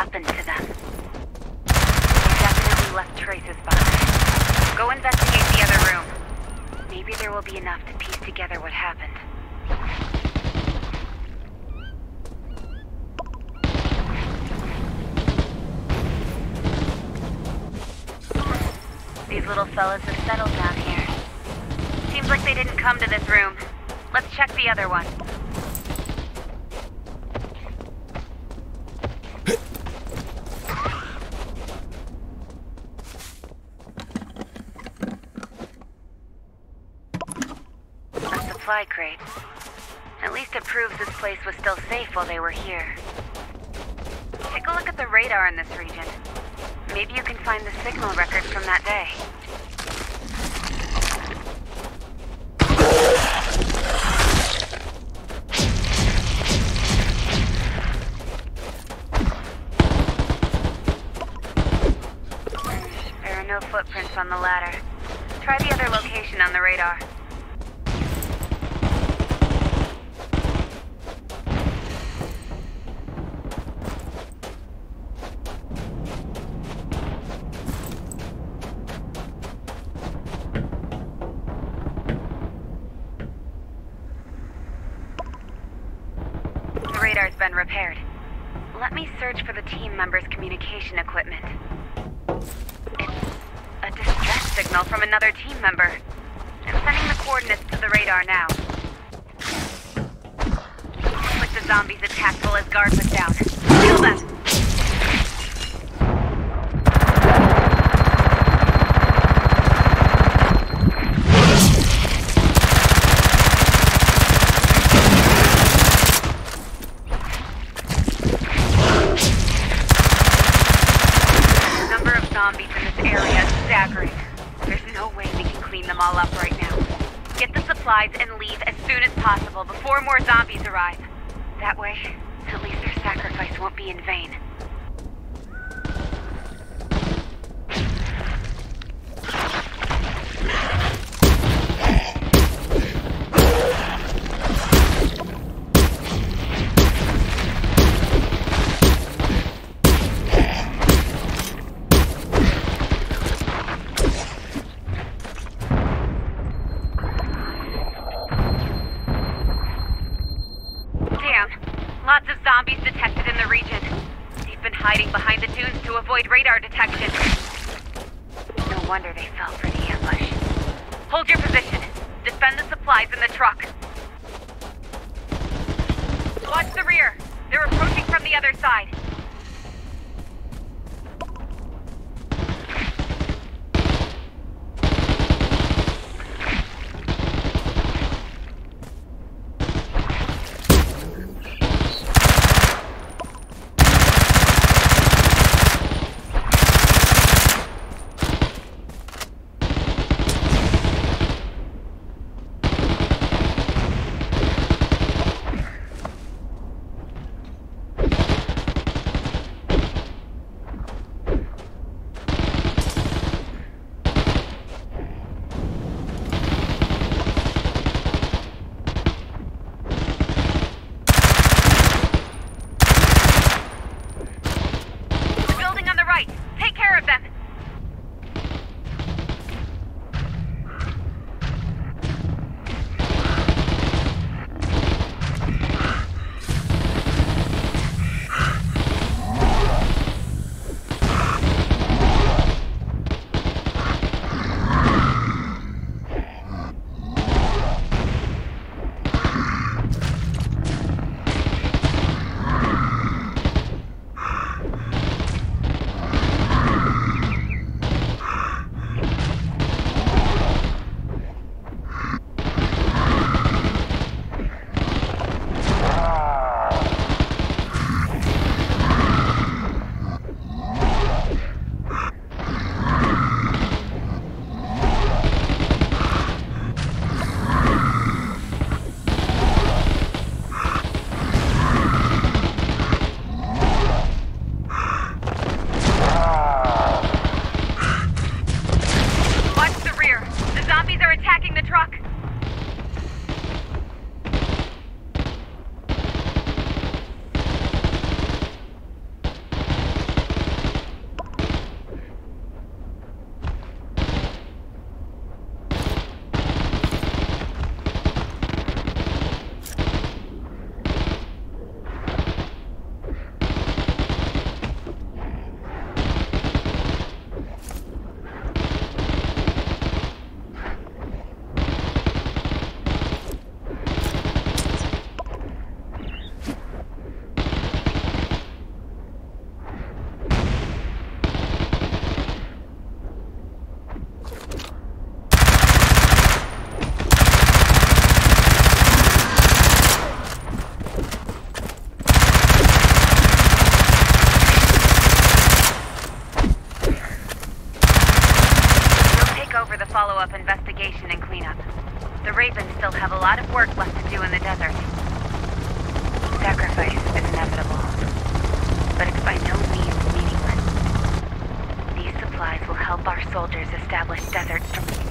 happened to them. They definitely left traces behind. Go investigate the other room. Maybe there will be enough to piece together what happened. These little fellas have settled down here. Seems like they didn't come to this room. Let's check the other one. A supply. At least it proves this place was still safe while they were here. Take a look at the radar in this region. Maybe you can find the signal records from that day. There are no footprints on the ladder. Try the other location on the radar. Been repaired. Let me search for the team members' communication equipment. It's a distress signal from another team member. I'm sending the coordinates to the radar now. Looks the zombies attacked while his guard was down. Kill them! The number of zombies in this area is staggering. There's no way we can clean them all up right now. Get the supplies and leave as soon as possible before more zombies arrive. That way, at least their sacrifice won't be in vain. Damn. Lots of zombies detected in the region. They've been hiding behind the dunes to avoid radar detection. No wonder they fell for the ambush. Hold your position. Defend the supplies in the truck. Watch the rear. They're approaching from the other side. of them. Follow-up investigation and cleanup. The Ravens still have a lot of work left to do in the desert. Sacrifice is inevitable, but it's by no means meaningless. These supplies will help our soldiers establish desert strength.